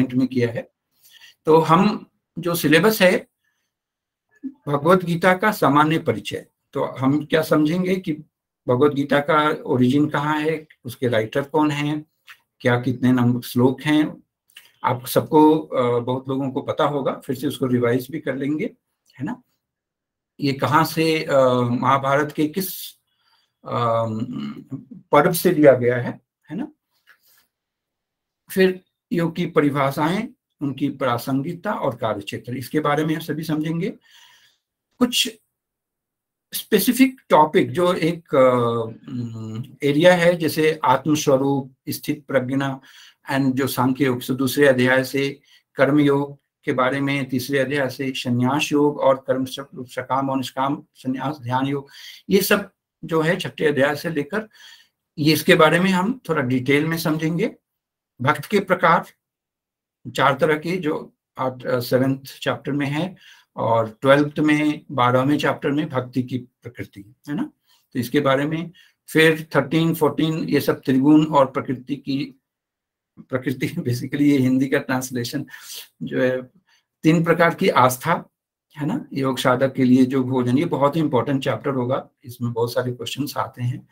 Point में किया है। तो हम जो सिलेबस है, भगवत गीता का सामान्य परिचय। तो हम क्या समझेंगे कि भगवत गीता का ओरिजिन कहाँ है, उसके राइटर कौन है, क्या कितने नंबर श्लोक हैं, आप सबको बहुत लोगों को पता होगा, फिर से उसको रिवाइज भी कर लेंगे, है ना? ये कहाँ से महाभारत के किस पर्व से लिया गया है है ना? फिर योग की परिभाषाएँ, उनकी प्रासंगिकता और कार्य क्षेत्र इसके बारे में हम सभी समझेंगे। कुछ स्पेसिफिक टॉपिक जो एक एरिया है, जैसे आत्मस्वरूप, स्थित प्रज्ञा एंड जो सांख्य योग से दूसरे अध्याय से कर्म योग के बारे में, तीसरे अध्याय से संन्यास योग और कर्म सकाम और निष्काम, संन्यास ध्यान योग ये सब जो है छठे अध्याय से लेकर, ये इसके बारे में हम थोड़ा डिटेल में समझेंगे। भक्त के प्रकार चार तरह के जो सेवेंथ चैप्टर में है और ट्वेल्थ में बारहवें चैप्टर में भक्ति की प्रकृति है ना? तो इसके बारे में फिर थर्टीन फोर्टीन ये सब त्रिगुण और प्रकृति की प्रकृति बेसिकली ये हिंदी का ट्रांसलेशन जो है तीन प्रकार की आस्था है ना? योग साधक के लिए जो भोजन ये बहुत ही इंपॉर्टेंट चैप्टर होगा इसमें बहुत सारे क्वेश्चन आते हैं।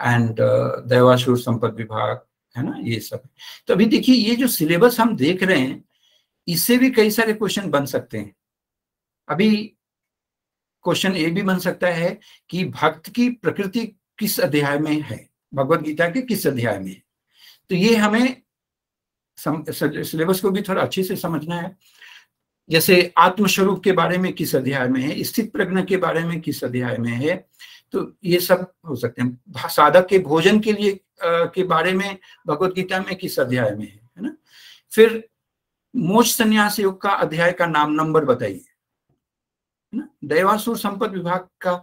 एंड uh, दैवासुर संपद विभाग है ना, ये सब। तो अभी देखिए, ये जो सिलेबस हम देख रहे हैं, इससे भी कई सारे क्वेश्चन बन सकते हैं। अभी क्वेश्चन ए भी बन सकता है कि भक्त की प्रकृति किस अध्याय में है? भगवत गीता के किस अध्याय में? है तो ये हमें सिलेबस को भी थोड़ा अच्छे से समझना है। जैसे आत्मस्वरूप के बारे में किस अध्याय में है? स्थित प्रज्ञा के बारे में किस अध्याय में है? तो ये सब हो सकते हैं। साधक के भोजन के लिए आ, के बारे में भगवत गीता में किस अध्याय में है है ना? फिर मोच संन्यास योग का अध्याय का नाम नंबर बताइए ना? दैवासुर संपद विभाग का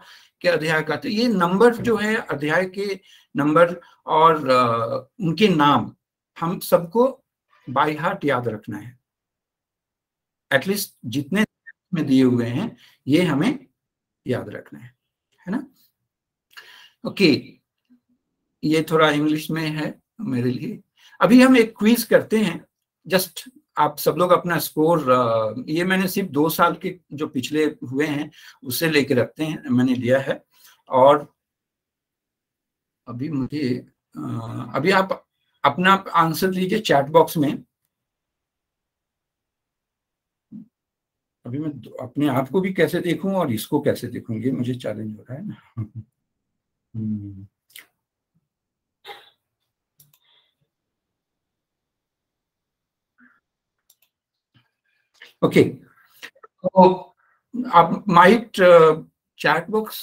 के अध्याय का? तो ये नंबर जो है अध्याय के नंबर और आ, उनके नाम हम सबको बाई हार्ट याद रखना है। एटलीस्ट जितने में दिए हुए हैं ये हमें याद रखना है है ना? ओके, ये थोड़ा इंग्लिश में है मेरे लिए। अभी हम एक क्विज करते हैं। जस्ट आप सब लोग अपना स्कोर ये मैंने सिर्फ़ दो साल के जो पिछले हुए हैं उससे लेके रखते हैं, मैंने लिया है। और अभी मुझे अभी आप अपना आंसर लीजिए चैट बॉक्स में। अभी मैं अपने आप को भी कैसे देखूँ और इसको कैसे देखूँ, ये मुझे चैलेंज हो रहा है ना। हम्म। ओके तो आप माइट चैट बॉक्स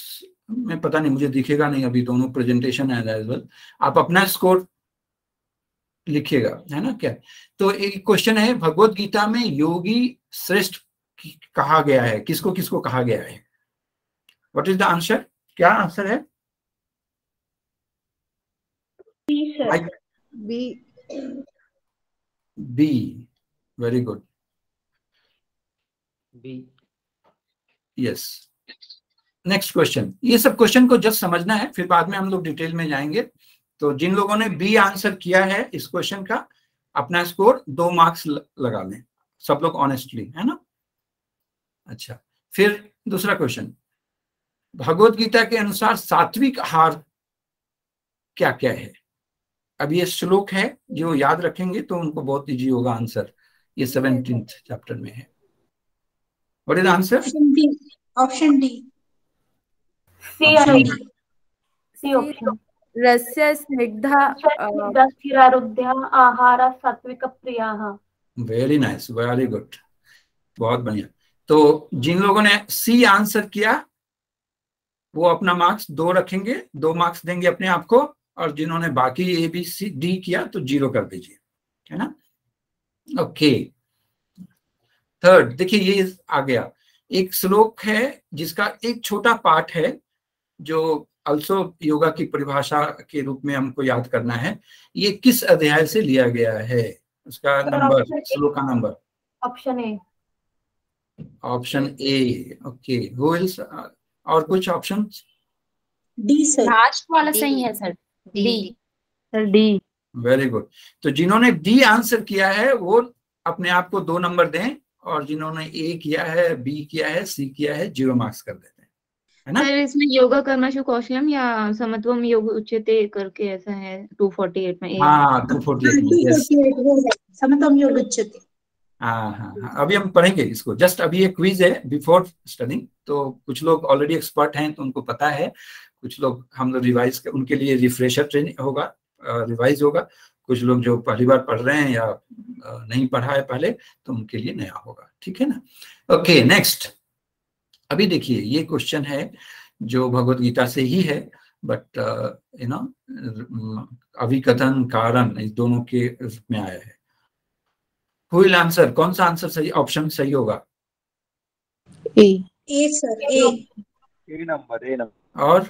में पता नहीं, मुझे दिखेगा नहीं अभी दोनों प्रेजेंटेशन है एज वेल आप अपना स्कोर लिखिएगा, है ना क्या? तो एक क्वेश्चन है, भगवत गीता में योगी श्रेष्ठ कहा गया है? किसको किसको कहा गया है? व्हाट इज़ द आंसर क्या आंसर है? B B very good B yes next question ये सब क्वेश्चन को जस्ट समझना है फिर बाद में हम लोग डिटेल में जाएँगे। तो जिन लोगों ने बी आंसर किया है इस क्वेश्चन का अपना स्कोर दो मार्क्स लगा लें। सब लोग ऑनेस्टली है ना? अच्छा फिर दूसरा क्वेश्चन भगवत गीता के अनुसार सात्विक आहार क्या क्या है? अब ये श्लोक है जो याद रखेंगे तो उनको बहुत इजी होगा आंसर। ये सेवेंटीन चैप्टर में है। What is answer option D C option रस्य स्निग्धा आहार सात्विक प्रियाः। वेरी नाइस वेरी गुड बहुत बढ़िया। तो जिन लोगों ने सी आंसर किया वो अपना मार्क्स दो रखेंगे दो मार्क्स देंगे अपने आप को। और जिन्होंने बाकी ए बी सी डी किया तो ज़ीरो कर दीजिए है ना? ओके थर्ड देखिए ये आ गया। एक श्लोक है जिसका एक छोटा पार्ट है जो अल्सो योगा की परिभाषा के रूप में हमको याद करना है। ये किस अध्याय से लिया गया है? उसका नंबर श्लोक का number option A option A okay और कुछ ऑप्शन डी सर लास्ट वाला सही है sir D sir D very good तो जिन्होंने डी आंसर किया है वो अपने आप को दो नंबर दें और जिन्होंने ए किया है बी किया है सी किया है ज़ीरो मार्क्स कर देते हैं। है ना? सर इसमें योगा कर्मशु कौशलम या समत्वम योग उच्यते करके ऐसा है? 248 में हाँ टू फोर्टी यस समतम योग उच्यते हाँ हाँ हाँ। अभी हम पढ़ेंगे इसको। जस्ट अभी एक क्विज है बिफोर स्टडिंग तो कुछ लोग ऑलरेडी एक्सपर्ट हैं तो उनको पता है। कुछ लोग हम लोग रिवाइज उनके लिए रिफ्रेशर ट्रेनिंग होगा रिवाइज होगा। कुछ लोग जो पहली बार पढ़ रहे हैं या नहीं पढ़ा है पहले तो उनके लिए नया होगा। ठीक है ना? ओके नेक्स्ट अभी देखिए ये क्वेश्चन है जो भगवत गीता से ही है बट यू नो अभिकथन कारण इस दोनों के रूप में आया है। हुई आंसर कौन सा आंसर सही ऑप्शन सही होगा? A A sir A A number A number और?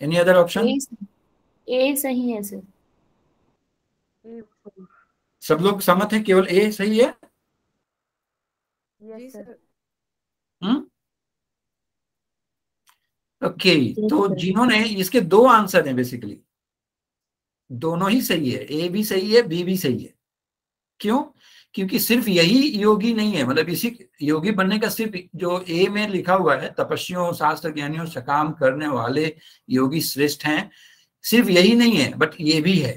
एनी अदर ऑप्शन ए सही है सर सब लोग सहमत है केवल ए सही है? यस सर हम्म? ओके तो जिन्होंने इसके दो आंसर हैं बेसिकली दोनों ही सही है ए भी सही है बी भी सही है। क्यों? क्योंकि सिर्फ़ यही योगी नहीं है मतलब इसी योगी बनने का सिर्फ़ जो ए में लिखा हुआ है, तपस्वियों, शास्त्र ज्ञानियों, सकाम करने वाले योगी श्रेष्ठ हैं, सिर्फ़ यही नहीं है बट ये भी है।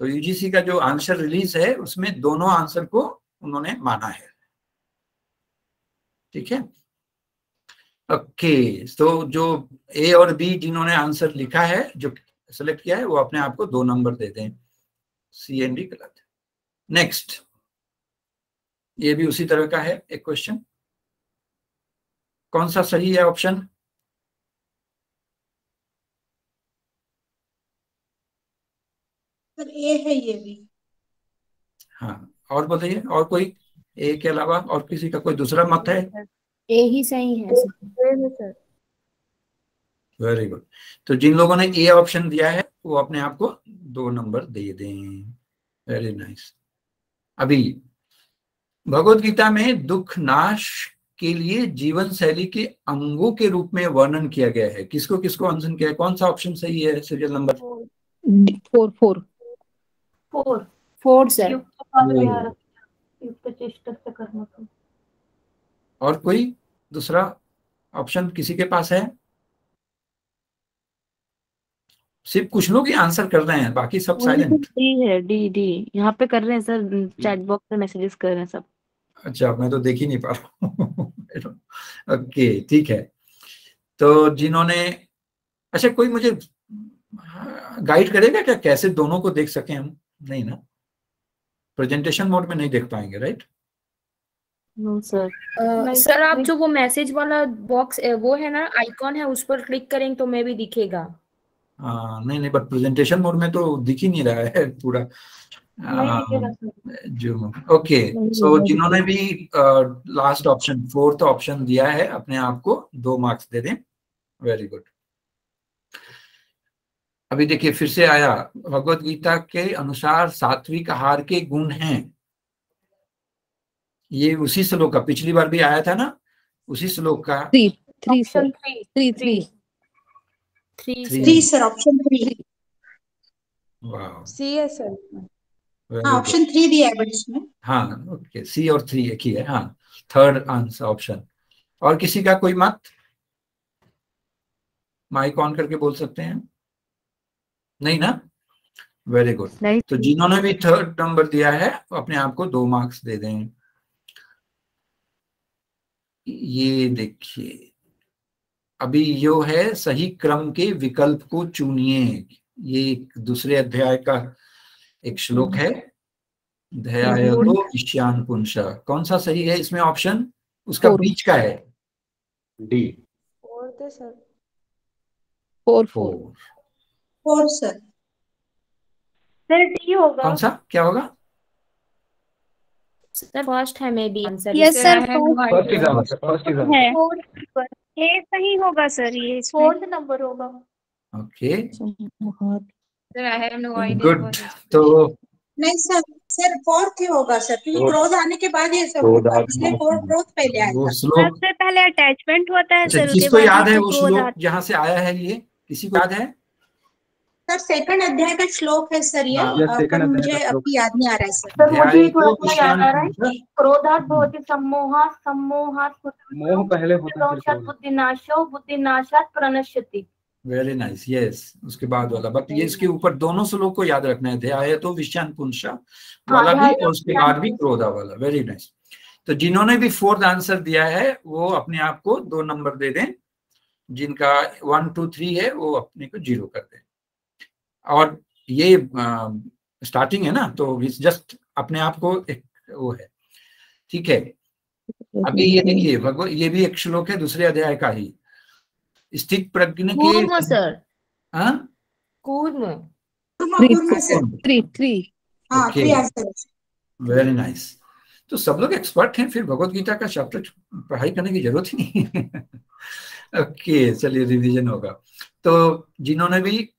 तो यूजीसी का जो आंसर रिलीज़ है, उसमें दोनों आंसर को उन्होंने माना है। ठीक है? ओके तो जो ए और बी जिन्होंने आंसर लिखा है, जो सेलेक्ट किया है, वो अपने आप को दो नंबर दे दें। सी एंड डी गलत नेक्स्ट ये भी उसी तरह का है एक क्वेश्चन कौन सा सही है ऑप्शन ए है ये भी। हाँ और बताइए और कोई? ए के अलावा और किसी का कोई दूसरा मत है? ए ही सही है सर। सर। वेरी गुड तो जिन लोगों ने ए ऑप्शन दिया है वो अपने आप को दो नंबर दे दें। वेरी नाइस अभी भगवत गीता में दुख नाश के लिए जीवन शैली के अंगों के रूप में वर्णन किया गया है। किसको किसको आंसर किया है? कौन सा ऑप्शन सही है serial number four four four four sir और कोई दूसरा ऑप्शन किसी के पास है? सिर्फ़ कुछ लोग ही आंसर कर रहे हैं बाकी सब साइलेंट डी है डी डी यहाँ पे कर रहे हैं सर चैट बॉक्स में मैसेजेस कर रहे हैं सब। अच्छा मैं तो देख ही नहीं पा रहा हूँ। ओके ठीक है। तो जिन्होंने अच्छा कोई मुझे गाइड करेगा क्या? कैसे दोनों को देख सकें हम? नहीं ना? प्रेजेंटेशन मोड में नहीं देख पाएँगे राइट नो सर सर आप जो वो मैसेज वाला बॉक्स वो है ना आइकॉन है उस पर क्लिक करेंगे तो मैं भी दिखेगा। हाँ नहीं नहीं बट प्रेजेंटेशन मोड में तो दिख ही नहीं रहा है पूरा। नहीं दिखेगा सर जो ओके सो जिन्होंने भी लास्ट ऑप्शन फोर्थ ऑप्शन दिया है अपने आप को दो मार्क्स दे दें। वेरी गुड अभी देखिए फिर से आया। भगवत गीता के अनुसार सात्विक आहार के गुण हैं। ये उसी श्लोक का पिछली बार भी आया था ना? उसी श्लोक का। Three three sir option three three three three three sir option three वाह सी है सर हाँ ऑप्शन थ्री दिया है बट इसमें। हाँ ओके सी और थ्री एक ही है हाँ थर्ड आंसर ऑप्शन और किसी का कोई मत? माइक ऑन करके बोल सकते हैं? नहीं ना? वेरी गुड तो जिन्होंने भी थर्ड नंबर दिया है अपने आप को दो मार्क्स दे दें। ये देखिए अभी यो है सही क्रम के विकल्प को चुनिए। ये एक दूसरे अध्याय का एक श्लोक है। ईशान पुंसा। कौन सा सही है इसमें ऑप्शन उसका बीच का है। D fourth sir four four four sir sir D होगा। कौन सा? क्या होगा? सर फ़र्स्ट है may be answer Yes, sir, first exam first है फोर्थ सही होगा सर ये फोर्थ नंबर होगा। Okay sir I have no good तो नहीं सर सर फोर्थ ही होगा सर क्योंकि. क्रोध आने के बाद ये सब क्रोध होगा इसलिए फोर्थ क्रोध पहले आया श्लोक सबसे पहले अटैचमेंट होता है अच्छा सर किसको याद है वो श्लोक जहाँ से आया है ये? किसी को याद है? सर सेकंड अध्याय का श्लोक है सर ये। हाँ, पर मुझे अभी याद नहीं आ रहा है सर सर मुझे थोड़ा तो याद आ रहा है क्रोधात भवति सम्मोहा सम्मोहात मोह पहले होता है बुद्धिनाशो बुद्धिनाशात प्रणश्यति। वेरी नाइस यस उसके बाद वाला बट ये इसके ऊपर दोनों श्लोक को याद रखना है ध्याय तो विषयान पुंसा वाला भी और उसके बाद भी क्रोधा वाला वेरी नाइस तो जिन्होंने भी फोर्थ आंसर दिया है वो अपने आप को दो नंबर दे दें जिनका वन टू थ्री है वो अपने को ज़ीरो कर दें। और ये स्टार्टिंग है ना तो जस्ट अपने आप को एक वो है। ठीक है? अभी ये देखिए भगवत ये भी एक श्लोक है दूसरे अध्याय का ही। स्थित प्रज्ञ के सर। हाँ? कूर्म। सर. हाँ. वेरी नाइस तो सब लोग एक्सपर्ट हैं फिर भगवत गीता का चैप्टर पढ़ाई करने की ज़रूरत ही नहीं है। ओके चलिए रिवीजन होगा। तो जिन्होंने भी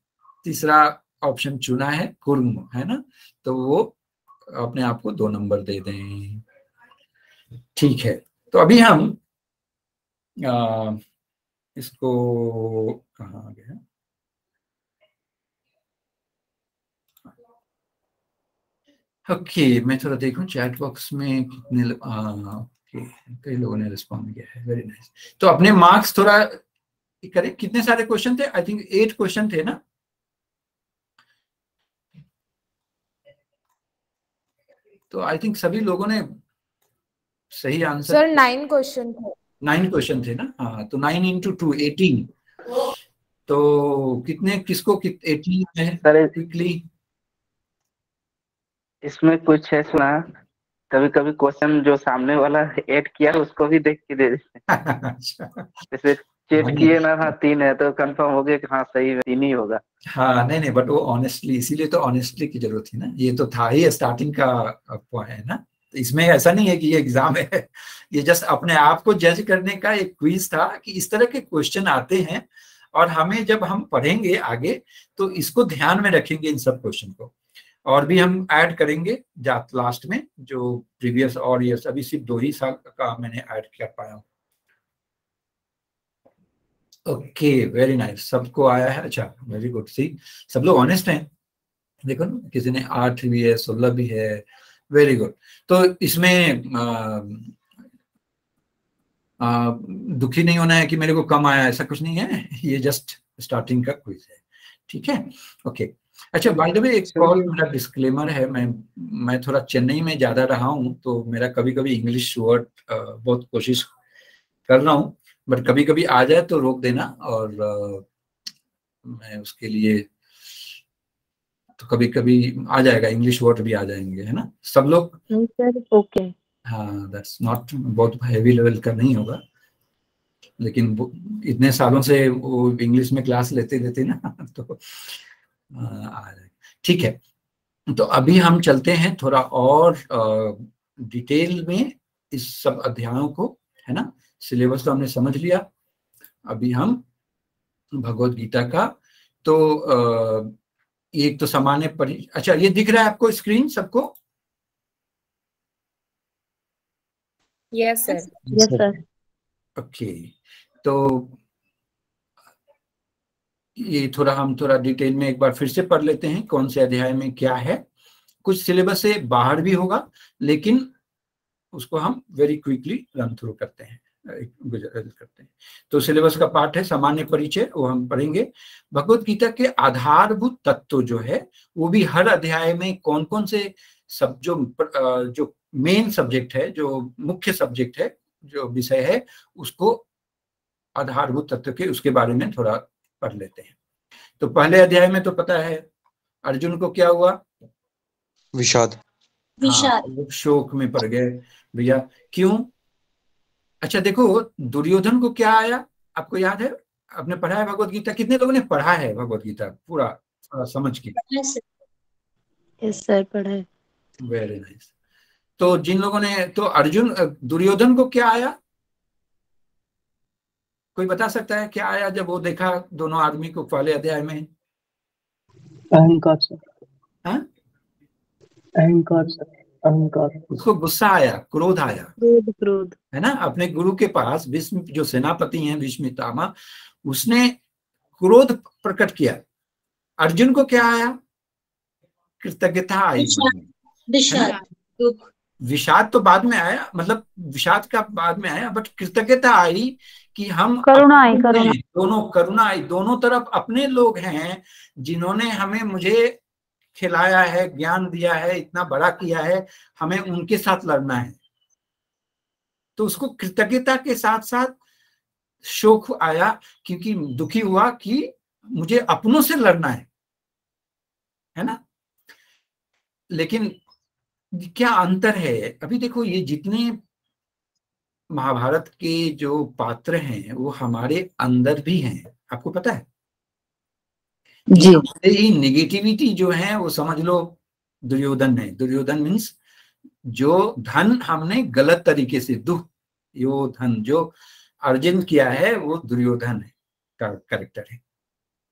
तीसरा ऑप्शन चुना है कुर्म है ना? तो वो अपने आप को दो नंबर दे दें। ठीक है। तो अभी हम आ, इसको कहाँ आ गया? ओके okay, मैं थोड़ा देखूँ चैट बॉक्स में कितने ओके कई लोगों ने रिस्पॉन्ड किया है वेरी नाइस। nice. तो अपने मार्क्स थोड़ा करें कितने सारे क्वेश्चन थे? आई थिंक एट क्वेश्चन थे ना? तो आई थिंक सभी लोगों ने सही आंसर सर नाइन क्वेश्चन थे। नाइन क्वेश्चन थे ना? हाँ तो नाइन इंटू टू एटीन तो कितने किसको एटीन में सर क्विकली इसमें कुछ है सुना? कभी कभी क्वेश्चन जो सामने वाला ऐड किया उसको भी देख के दे देते अच्छा। चेक हाँ। किए ना हाँ तीन है तो कंफर्म हो गया कि हाँ सही है तीन ही होगा। हाँ नहीं नहीं बट वो ऑनेस्टली इसीलिए तो ऑनेस्टली की ज़रूरत थी ना। ये तो था ही स्टार्टिंग का है ना? इसमें ऐसा नहीं है कि ये एग्ज़ाम है। ये जस्ट अपने आप को जज करने का एक क्विज था कि इस तरह के क्वेश्चन आते हैं और हमें जब हम पढ़ेंगे आगे तो इसको ध्यान में रखेंगे इन सब क्वेश्चन को। और भी हम ऐड करेंगे जात लास्ट में, जो प्रीवियस और ईयर्स अभी सिर्फ़ दो ही साल का मैंने ऐड कर पाया। ओके वेरी नाइस सबको आया है? अच्छा वेरी गुड सी सब लोग ऑनेस्ट हैं? देखो ना, किसी ने आठ भी है, सोलह भी है वेरी गुड तो इसमें आ, आ, दुखी नहीं होना है कि मेरे को कम आया ऐसा कुछ नहीं है? ये जस्ट स्टार्टिंग का क्विज है। ठीक है? ओके अच्छा बाय द वे एक और मेरा डिस्क्लेमर है मैं मैं थोड़ा चेन्नई में ज़्यादा रहा हूँ तो मेरा कभी कभी इंग्लिश वर्ड बहुत कोशिश कर रहा हूँ बट कभी कभी आ जाए तो रोक देना और uh, मैं उसके लिए तो कभी कभी आ जाएगा इंग्लिश वर्ड भी आ जाएँगे है ना? सब लोग ओके। हाँ दैट्स नॉट बहुत हैवी लेवल का नहीं होगा। लेकिन इतने सालों से वो इंग्लिश में क्लास लेते लेते ना तो आ ठीक है तो अभी हम चलते हैं थोड़ा और डिटेल में इस सब अध्यायों को है ना? सिलेबस तो हमने समझ लिया। अभी हम भगवत गीता का तो आ, एक तो सामान्य परि अच्छा ये दिख रहा है आपको स्क्रीन सबको? Yes sir yes sir okay तो ये थोड़ा हम थोड़ा डिटेल में एक बार फिर से पढ़ लेते हैं कौन से अध्याय में क्या है। कुछ सिलेबस से बाहर भी होगा लेकिन उसको हम वेरी क्विकली रन थ्रू करते हैं। करते हैं। तो सिलेबस का पार्ट है सामान्य परिचय वो हम पढ़ेंगे। भगवत गीता के आधारभूत तत्व जो है वो भी हर अध्याय में कौन कौन से सब जो जो मेन सब्जेक्ट है जो मुख्य सब्जेक्ट है जो विषय है उसको आधारभूत तत्व के उसके बारे में थोड़ा पढ़ लेते हैं। तो पहले अध्याय में तो पता है अर्जुन को क्या हुआ? विषाद। विषाद। हाँ, शोक में पड़ गए। भैया क्यों? अच्छा देखो दुर्योधन को क्या आया? आपको याद है? आपने पढ़ा है भगवत गीता? कितने लोगों ने पढ़ा है भगवत गीता? पूरा समझ के। यस सर पढ़ा है। Very nice. तो जिन लोगों ने तो अर्जुन दुर्योधन को क्या आया? कोई बता सकता है क्या आया जब वो देखा दोनों आदमी को पहले अध्याय में? अहंकार सर। हाँ? अहंकार सर। अहंकार। उसको गुस्सा आया क्रोध आया। क्रोध क्रोध। है ना? अपने गुरु के पास भीष्म जो सेनापति हैं भीष्मितामा उसने क्रोध प्रकट किया। अर्जुन को क्या आया? कृतज्ञता आई। विषाद तो बाद में आया मतलब विषाद का बाद में आया बट कृतज्ञता आई कि हम करुणा आई, करुणा। दोनों करुणा आई। दोनों तरफ़ अपने लोग हैं जिन्होंने हमें मुझे खिलाया है, ज्ञान दिया है, इतना बड़ा किया है, हमें उनके साथ लड़ना है। तो उसको कृतज्ञता के साथ साथ शोक आया क्योंकि दुखी हुआ कि मुझे अपनों से लड़ना है। है ना? लेकिन क्या अंतर है? अभी देखो, ये जितने महाभारत के जो पात्र हैं, वो हमारे अंदर भी हैं। आपको पता है? जी। निगेटिविटी जो है वो समझ लो दुर्योधन है। दुर्योधन मीन्स जो धन हमने गलत तरीके से दुख यो धन जो अर्जुन किया है वो दुर्योधन है करेक्टर है।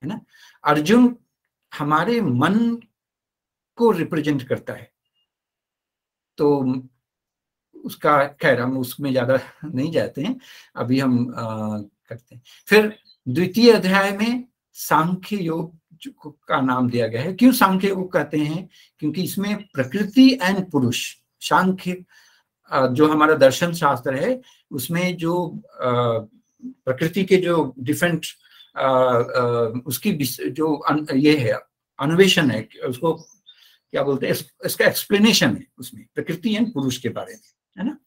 है ना? अर्जुन हमारे मन को रिप्रेजेंट करता है। तो उसका खैर हम उसमें ज़्यादा नहीं जाते हैं अभी हम आ, करते हैं। फिर द्वितीय अध्याय में सांख्य योग का नाम दिया गया है। क्यों सांख्य योग कहते हैं? क्योंकि इसमें प्रकृति एंड पुरुष सांख्य जो हमारा दर्शन शास्त्र है उसमें जो प्रकृति के जो डिफरेंट उसकी जो अन, ये है अन्वेषण है उसको क्या बोलते हैं इस, इसका एक्सप्लेनेशन है उसमें प्रकृति एंड पुरुष के बारे में है ना?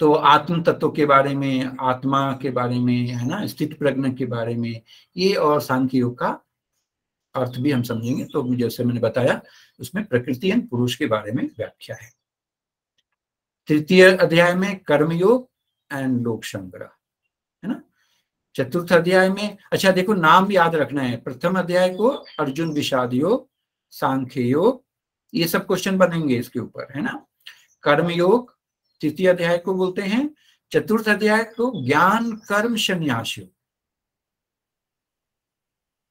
तो आत्म तत्व के बारे में आत्मा के बारे में है ना? स्थित प्रज्ञ के बारे में ये और सांख्य योग का अर्थ भी हम समझेंगे तो जैसे मैंने बताया, उसमें प्रकृति एंड पुरुष के बारे में व्याख्या है। तृतीय अध्याय में कर्मयोग एंड लोक संग्रह, है ना? चतुर्थ अध्याय में अच्छा देखो, नाम याद रखना है। प्रथम अध्याय को अर्जुन विषाद योग, सांख्य योग, ये सब क्वेश्चन बनेंगे इसके ऊपर, है ना? कर्मयोग, तृतीय अध्याय को बोलते हैं। चतुर्थ अध्याय को ज्ञान, कर्म, संन्यास योग।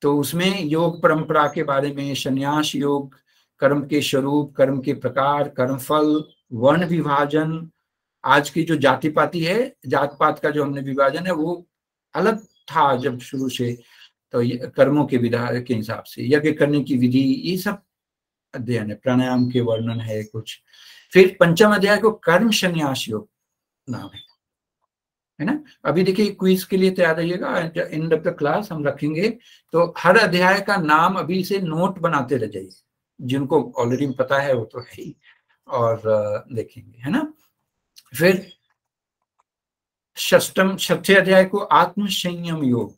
तो उसमें योग परंपरा के बारे में, संन्यास योग, कर्म के स्वरूप, कर्म के प्रकार कर्म फल वर्ण विभाजन, आज की जो जाति पाति है जात पात का जो हमने विभाजन है, वो अलग था जब शुरू से तो कर्मों के विधा के हिसाब से, यज्ञ करने की विधि, ये सब अध्ययन है, प्राणायाम के वर्णन है कुछ। फिर पंचम अध्याय को कर्म संन्यास योग नाम है। है ना? अभी देखिए क्विज के लिए तैयार रहिएगा। एंड ऑफ़ द क्लास हम रखेंगे। तो हर अध्याय का नाम अभी से नोट बनाते रह जाइए जिनको ऑलरेडी पता है, वो तो है ही। और देखेंगे, है ना? फिर षष्टम छठे अध्याय को आत्म संयम योग।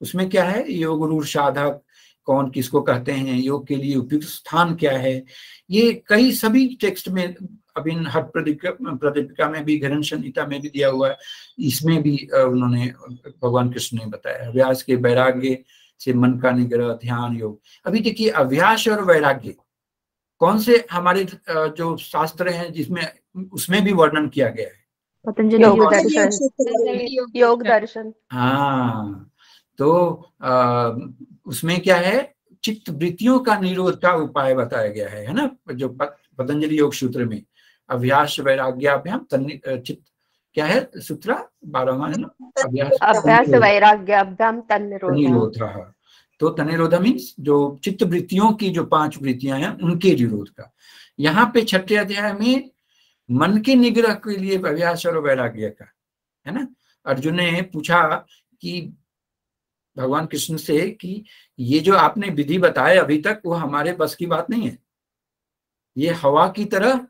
उसमें क्या है? योग रूढ़ साधक, कौन किसको कहते हैं? योग के लिए उपयुक्त स्थान क्या है? ये कई सभी टेक्स्ट में अभी हर प्रदीपिका प्रदीपिका में भी घरण संहिता में भी दिया हुआ है। इसमें भी उन्होंने भगवान कृष्ण ने बताया अभ्यास के वैराग्य से मन का निग्रह ध्यान योग। अभी देखिए अभ्यास और वैराग्य कौन से हमारे जो शास्त्र हैं जिसमें उसमें भी वर्णन किया गया है? पतंजलि योग योग दर्शन। योग दर्शन। हाँ तो आ, उसमें क्या है? चित्त वृत्तियों का निरोध का उपाय बताया गया है है ना? जो पतंजलि योग सूत्र में। अभ्यास वैराग्याभ्याम चित्त क्या है? सूत्र? बारहवा है ना? अभ्यास अभ्यास वैराग्याभ्याम तो तनिरोधा मीन्स जो चित्त वृत्तियों की जो पाँच वृत्तियाँ हैं उनके निरोध का। यहाँ पे छठे अध्याय में मन के निग्रह के लिए अभ्यास और वैराग्य का है ना? अर्जुन ने पूछा कि भगवान कृष्ण से कि ये जो आपने विधि बताए अभी तक वो हमारे बस की बात नहीं है। ये हवा की तरह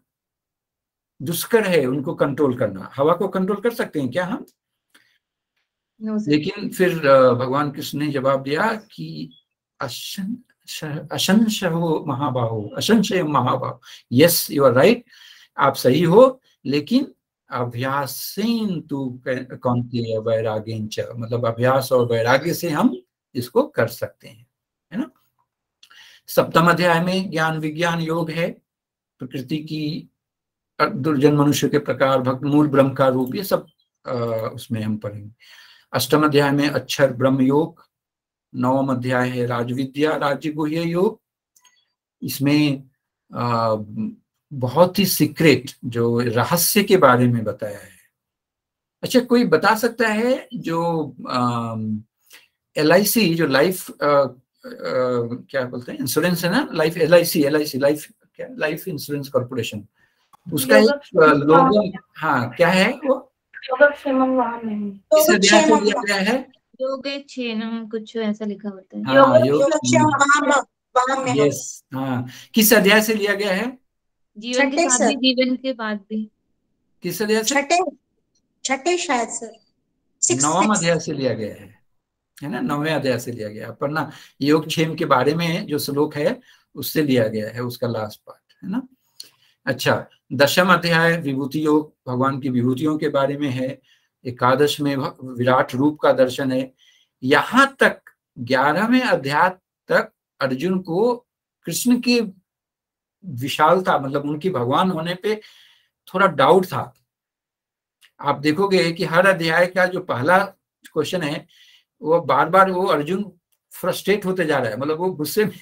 दुष्कर है उनको कंट्रोल करना। हवा को कंट्रोल कर सकते हैं क्या हम? सर लेकिन फिर भगवान कृष्ण ने जवाब दिया कि अशंशय हो महाबाहो अशंशय महाबाहो। यस यू आर राइट आप सही हो लेकिन अभ्यासेन तू कौनते वैराग्यन च मतलब अभ्यास और वैराग्य से हम इसको कर सकते हैं है ना? सप्तम अध्याय में ज्ञान विज्ञान योग है प्रकृति की दुर्जन मनुष्य के प्रकार, भक्त, मूल ब्रह्म का रूप, ये सब उसमें हम पढ़ेंगे। अष्टम अध्याय में अक्षर ब्रह्म योग, नवम अध्याय है राजविद्या राज्य गुह्य योग। इसमें बहुत ही सीक्रेट जो रहस्य के बारे में बताया है। अच्छा कोई बता सकता है जो एलआईसी जो लाइफ क्या बोलते हैं, इंश्योरेंस है ना? Life L I C L I C life क्या? Life insurance corporation. उसका एक लोगो हाँ क्या है वो? योगक्षेमम किस अध्याय से लिया गया है। कुछ ऐसा लिखा होता है हाँ योग योगक्षेम वहाँ वहाँ में है यस हाँ। किस अध्याय से लिया गया है? जीवन के साथ भी जीवन के बाद भी। किस अध्याय से? छठे छठे शायद सर अध्याय से लिया गया है। है ना? नौवें अध्याय से लिया गया। है पर ना योग क्षेम के बारे में जो श्लोक है उससे लिया गया है उसका लास्ट पार्ट है ना? अच्छा दशम अध्याय विभूति योग भगवान की विभूतियों के बारे में है। एकादश में विराट रूप का दर्शन है। यहाँ तक, ग्यारहवें अध्याय तक अर्जुन को कृष्ण की विशालता मतलब उनकी भगवान होने पे थोड़ा डाउट था। आप देखोगे कि हर अध्याय का जो पहला क्वेश्चन है, वो बार बार वो अर्जुन फ्रस्ट्रेट होते जा रहा है। मतलब वो गुस्से में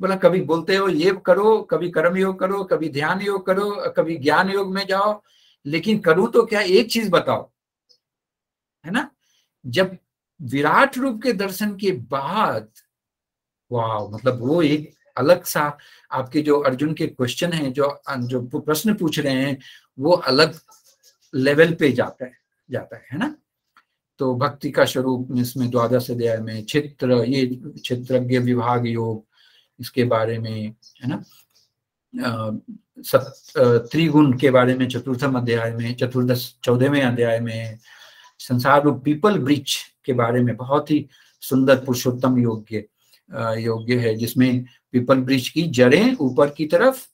बोला, कभी बोलते हो, ये करो, कभी कर्म योग करो, कभी ध्यान योग करो, कभी ज्ञान योग में जाओ, लेकिन करूँ तो क्या एक चीज़ बताओ? है ना? जब विराट रूप के दर्शन के बाद वाह मतलब वो एक अलग सा आपके जो अर्जुन के क्वेश्चन हैं, जो जो प्रश्न पूछ रहे हैं, वो अलग लेवल पे जाता है जाता है है ना? तो भक्ति का स्वरूप इसमें द्वादश अध्याय में क्षेत्र ये क्षेत्रज्ञ विभाग योग इसके बारे में है ना? अ, त्रिगुण के बारे में चतुर्थम अध्याय में चतुर्दश चौदहवें अध्याय में संसार रूप पीपल ब्रिज के बारे में बहुत ही सुंदर पुरुषोत्तम योग्य योग्य है जिसमें पीपल ब्रिज की जड़ें ऊपर की तरफ़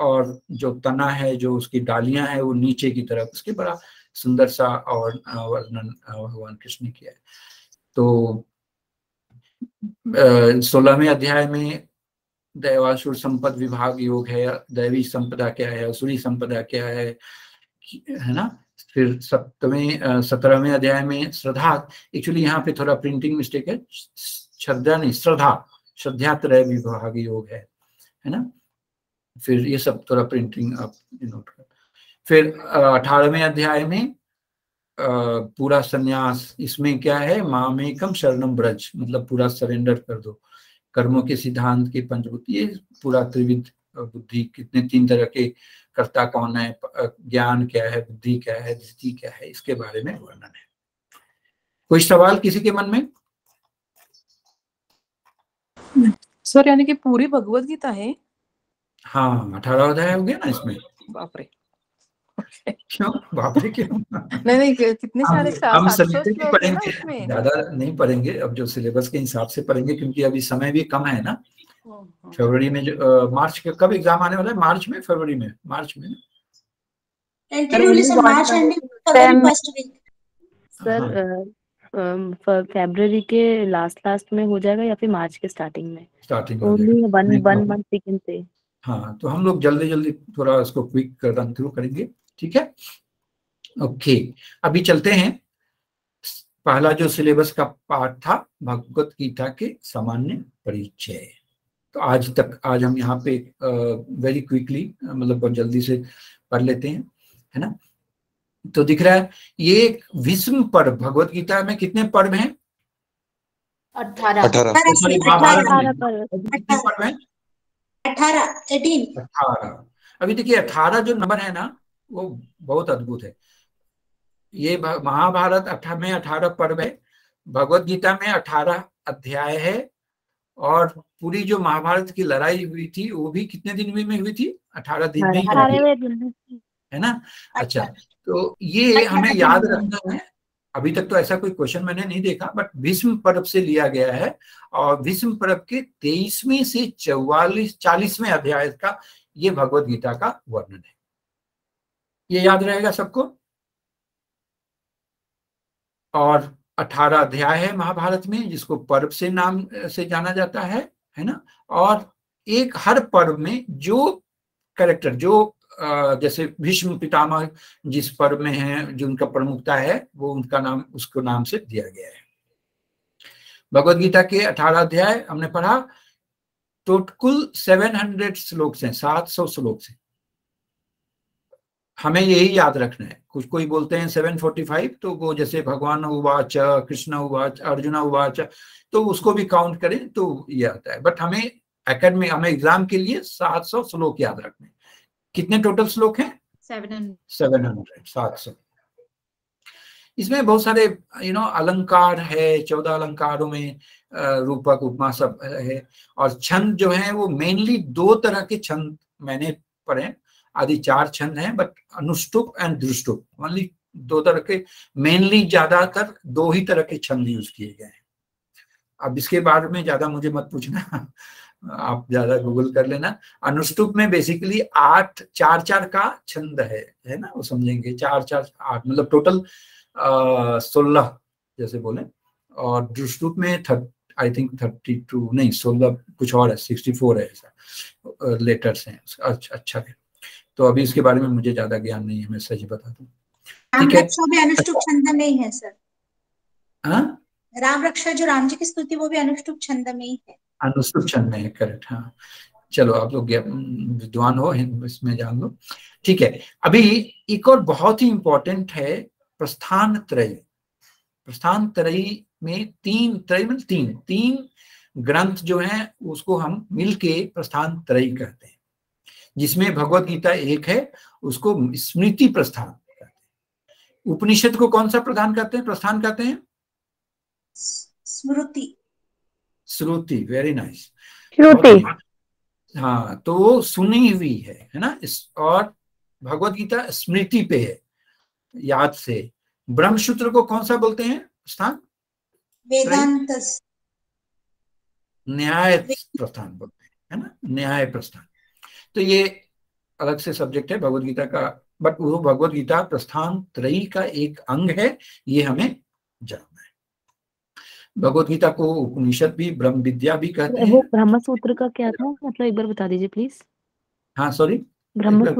और जो तना है जो उसकी डालियाँ है वो नीचे की तरफ़ उसके बड़ा सुंदर सा और वर्णन भगवान कृष्ण ने किया है। तो सोलहवें अध्याय में दैवासुर संपद विभाग योग है, दैवी संपदा क्या है, असुरी संपदा क्या है है ना? फिर सप्तवें सत्रहवें अध्याय में श्रद्धा एक्चुअली यहाँ पे थोड़ा प्रिंटिंग मिस्टेक है, श्रद्धा नहीं, श्रद्धा श्रद्धा त्रय विभाग योग है है ना? फिर ये सब थोड़ा प्रिंटिंग आप नोट कर। फिर अठारहवें अध्याय में पूरा संन्यास, इसमें क्या है? मामेकम शरणम ब्रज मतलब पूरा सरेंडर कर दो। कर्मों के सिद्धांत के पंचभूत ये पूरा त्रिविध बुद्धि कितने तीन तरह के कर्ता कौन है ज्ञान क्या है बुद्धि क्या है दृष्टि क्या है इसके बारे में वर्णन है। कोई सवाल किसी के मन में? सर यानी कि पूरी भगवत गीता है? हाँ अठारह अध्याय हो गया ना इसमें। बाप रे। क्यों? बाप रे क्यों? नहीं नहीं कितने सारे हम 700 समिति श्लोक है ना पढ़ेंगे। ज़्यादा नहीं पढ़ेंगे अब जो सिलेबस के हिसाब से पढ़ेंगे क्योंकि अभी समय भी कम है ना। फरवरी में जो मार्च के कब एग्ज़ाम आने वाला है? मार्च में फरवरी में? मार्च में. सर फेब्रुवरी के लास्ट लास्ट में हो जाएगा या फिर मार्च के स्टार्टिंग में? Starting only one one month से हाँ तो हम लोग जल्दी जल्दी थोड़ा इसको क्विक रन थ्रू करेंगे। ठीक है? ओके अभी चलते हैं। पहला जो सिलेबस का पार्ट था भगवत गीता के सामान्य परिचय। तो आज तक आज हम यहाँ पे वेरी क्विकली मतलब बहुत जल्दी से पढ़ लेते हैं है ना? तो दिख रहा है ये एक विस्म पर्व भगवत गीता में हैं? कितने पर्व हैं? अठारह। अठारह। अभी देखिए अठारह जो नंबर है ना वो बहुत अद्भुत है। ये महाभारत अठा में अठारह पर्व है भगवत गीता में अठारह अध्याय है और पूरी जो महाभारत की लड़ाई हुई थी वो भी कितने दिन में हुई थी? अठारह दिन में ही दिन में है ना? अच्छा तो ये हमें याद रखना है। अभी तक तो ऐसा कोई क्वेश्चन मैंने नहीं देखा बट भीष्म पर्व से लिया गया है और भीष्म पर्व के तेईसवें से चौवालीस चालीसवें अध्याय का ये भगवत गीता का वर्णन है। ये याद रहेगा सबको? और अठारह अध्याय है महाभारत में, जिसको पर्व से नाम, से जाना जाता है है ना? और एक हर पर्व में जो कैरेक्टर जो जैसे भीष्म पितामह जिस पर्व में है, जो उनका प्रमुखता है, वो उनका नाम, उसको नाम से दिया गया है। भगवत गीता के अठारह अध्याय हमने पढ़ा कुल सेवन हंड्रेड श्लोक हैं सात सौ श्लोक हैं हमें यही याद रखना है। कुछ कोई बोलते हैं 745 तो वो जैसे भगवान उवाच कृष्ण उवाच अर्जुन उवाच तो उसको भी काउंट करें तो ये आता है। बट हमें एकेडमी हमें एग्ज़ाम के लिए 700 श्लोक याद रखने कितने टोटल श्लोक हैं? सेवन सेवन हंड्रेड सात सौ। इसमें बहुत सारे यू नो अलंकार है चौदह अलंकारों में रूपक उपमा सब है। और छंद जो है वो मेनली दो तरह के छंद मैंने पढ़े आदि चार छंद हैं बट अनुष्टुप एंड दृष्टुप। ओनली दो तरह के मेनली ज़्यादातर दो ही तरह के छंद यूज़ किए गए हैं। अब इसके बारे में ज़्यादा मुझे मत पूछना, आप ज़्यादा गूगल कर लेना। अनुष्टुप में बेसिकली आठ, चार चार का छंद है है ना? वो समझेंगे। चार चार, आठ मतलब टोटल सोलह, जैसे बोले। और दृष्टुप में thirty I think thirty two नहीं, सोलह कुछ और है सिक्सटी फोर है ऐसा लेटर्स हैं। अच्छा अच्छा तो अभी इसके बारे में मुझे ज़्यादा ज्ञान नहीं है मैं सच बता दूँ। राम ठीक है। रक्षा भी अनुष्टुप छंद में ही है सर। हाँ? राम रक्षा जो राम जी की स्तुति वो भी अनुष्टुप छंद में ही। है अनुष्टुप छंद में है करेक्ट हाँ। चलो आप लोग विद्वान हो इसमें जान लो। ठीक है अभी एक और बहुत ही इंपॉर्टेंट है प्रस्थान त्रय। प्रस्थान त्रय में तीन त्रय मतलब तीन तीन ग्रंथ जो हैं उसको हम मिलके प्रस्थान त्रय कहते हैं। जिसमें भगवत गीता एक है उसको स्मृति प्रस्थान कहते हैं। उपनिषद को कौन सा प्रधान कहते हैं? प्रस्थान कहते हैं? स्मृति। श्रुति वेरी नाइस श्रुति। हाँ तो वो सुनी हुई है है ना? इस और भगवत गीता स्मृति पे है याद से। ब्रह्मसूत्र को कौन सा बोलते हैं? स्थान वेदांत न्याय प्रस्थान बोलते हैं है ना? न्याय प्रस्थान। तो ये अलग से सब्जेक्ट है भगवत गीता का बट वो भगवत गीता प्रस्थान त्रयी का एक अंग है ये हमें जानना है। भगवत गीता को उपनिषद भी ब्रह्म विद्या भी कहते हैं। ब्रह्म सूत्र का क्या था? मतलब एक बार बता दीजिए प्लीज़ हाँ सॉरी ब्रह्म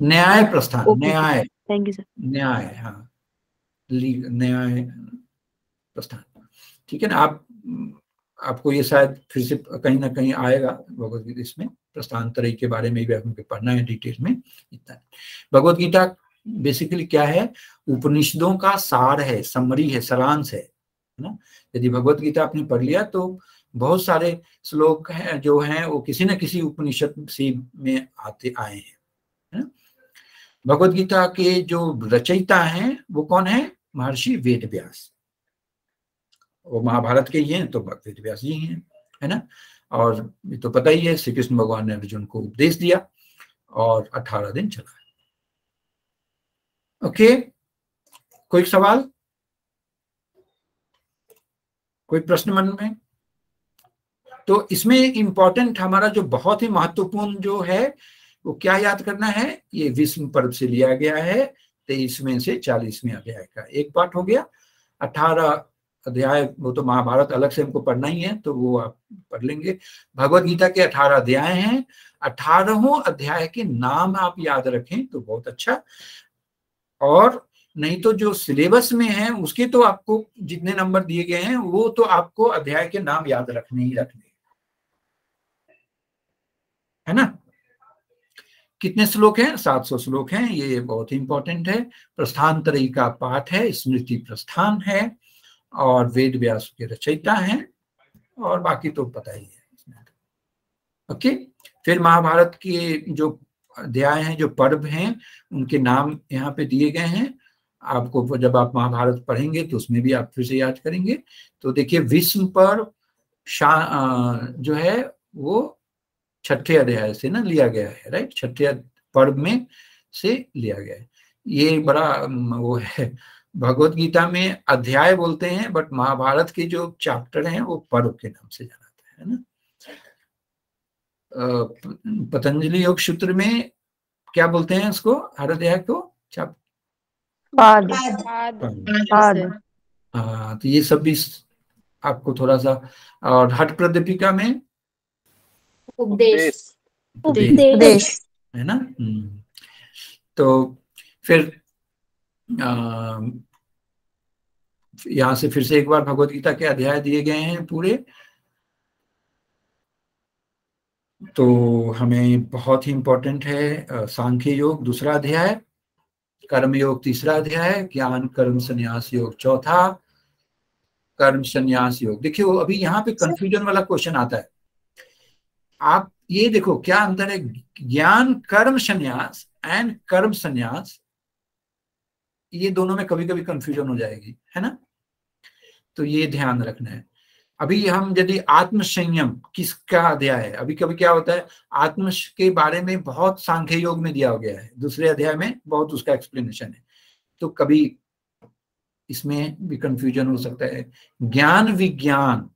न्याय प्रस्थान न्याय। थैंक यू सर न्याय हाँ। न्याय प्रस्थान। ठीक है ना आप आपको ये शायद फिर से कहीं ना कहीं आएगा भगवत इसमें प्रस्थान त्रय के बारे में भी आपको पढ़ना है डिटेल में, इतना। भगवत गीता बेसिकली क्या है? उपनिषदों का सार है समरी है, सारांश है ना? यदि भगवत गीता आपने पढ़ लिया तो बहुत सारे श्लोक हैं, जो हैं, वो किसी न किसी उपनिषद से में आते आए हैं, है भगवत गीता के जो रचयिता हैं, वो कौन है? महर्षि वेद व्यास वो महाभारत के ही हैं तो वेद व्यास जी हैं, है ना? और ये तो पता ही है श्री कृष्ण भगवान ने अर्जुन को उपदेश दिया और अठारह दिन चला। ओके? कोई सवाल? कोई प्रश्न मन में? तो इसमें इंपॉर्टेंट हमारा जो बहुत ही महत्वपूर्ण जो है, वो क्या याद करना है? ये विश्व पर्व से लिया गया है, तेईसवें से चालीसवें अध्याय का एक पार्ट हो गया। अठारह अध्याय, वो तो महाभारत अलग से हमको पढ़ना ही है तो वो आप पढ़ लेंगे। भगवत गीता के अठारह अध्याय हैं। अठारहों अध्याय के नाम आप याद रखें तो बहुत अच्छा। और नहीं तो जो सिलेबस में है, उसके तो आपको जितने नंबर दिए गए हैं, वो तो आपको अध्याय के नाम याद रखने ही रखने है। ना? कितने श्लोक हैं? 700 श्लोक हैं। ये बहुत इंपॉर्टेंट है। प्रस्थान त्रयी का पाठ है, स्मृति प्रस्थान है। और वेद व्यास के रचयिता हैं, और बाकी तो पता ही है ओके? फिर महाभारत के जो अध्याय हैं, जो पर्व हैं, उनके नाम यहाँ पे दिए गए हैं। आपको जब आप महाभारत पढ़ेंगे तो उसमें भी आप फिर से याद करेंगे। तो देखिए, विश्व पर जो है, वो छठे अध्याय से ना लिया गया है, राइट? छठे पर्व में से लिया गया है। ये बड़ा वो है भगवत गीता में अध्याय बोलते हैं बट महाभारत के जो चैप्टर हैं वो पर्व के नाम से जाना है ना? पतंजलि योग सूत्र में क्या बोलते हैं उसको? हर अध्याय को पाद हाँ तो ये सब भी आपको थोड़ा सा और हट प्रदीपिका में? उपदेश। उपदेश। है ना? तो फिर यहाँ से फिर से एक बार भगवत गीता के अध्याय दिए गए हैं पूरे। तो हमें बहुत ही इंपॉर्टेंट है सांख्य योग, दूसरा अध्याय। कर्म योग, तीसरा अध्याय। ज्ञान, कर्म, संन्यास योग, चौथा। कर्म, संन्यास योग। देखियो अभी यहाँ पे कंफ्यूजन वाला क्वेश्चन आता है। आप ये देखो, क्या अंतर है? ज्ञान, कर्म, संन्यास एंड कर्म, संन्यास। ये दोनों में कभी कभी कंफ्यूजन हो जाएगी, है ना? तो ये ध्यान रखना है। अभी हम यदि आत्म संयम किसका अध्याय है? अभी कभी क्या होता है? आत्म के बारे में बहुत सांख्य योग में दिया हो गया है। दूसरे अध्याय में बहुत उसका एक्सप्लेनेशन है। तो कभी इसमें भी कंफ्यूजन हो सकता है। ज्ञान विज्ञान,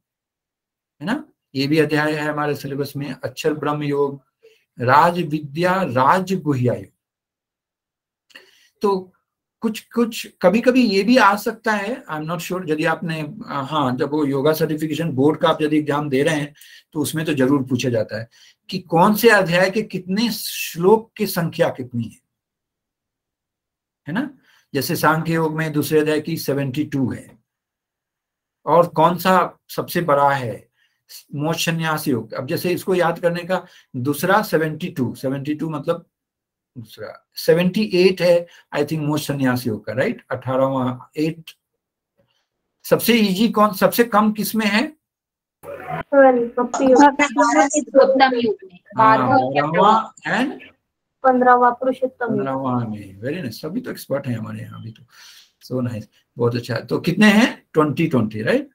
है ना? ये भी अध्याय है हमारे सिलेबस में। अक्षर ब्रह्म योग, राज विद्या, राज गुहिया योग। तो कुछ कुछ कभी कभी ये भी आ सकता है आई एम नॉट श्योर यदि आपने हाँ जब वो योगा सर्टिफिकेशन बोर्ड का आप यदि एग्ज़ाम दे रहे हैं तो उसमें तो ज़रूर पूछा जाता है कि कौन से अध्याय के कितने श्लोक की संख्या कितनी है? है ना? जैसे सांख्य योग में दूसरे अध्याय की सेवेंटी टू है। और कौन सा सबसे बड़ा है? मोक्ष योग। अब जैसे इसको याद करने का, दूसरा सेवेंटी टू सेवेंटी टू मतलब दूसरा। सेवेंटी एट है आई थिंक मोस्ट संन्यास योग का राइट अठारहवा एट सबसे इजी कौन सबसे कम किसमें है? वेरी नाइस सभी तो एक्सपर्ट है हमारे यहाँ भी तो। सो नाइस बहुत अच्छा। तो कितने हैं? ट्वेंटी ट्वेंटी राइट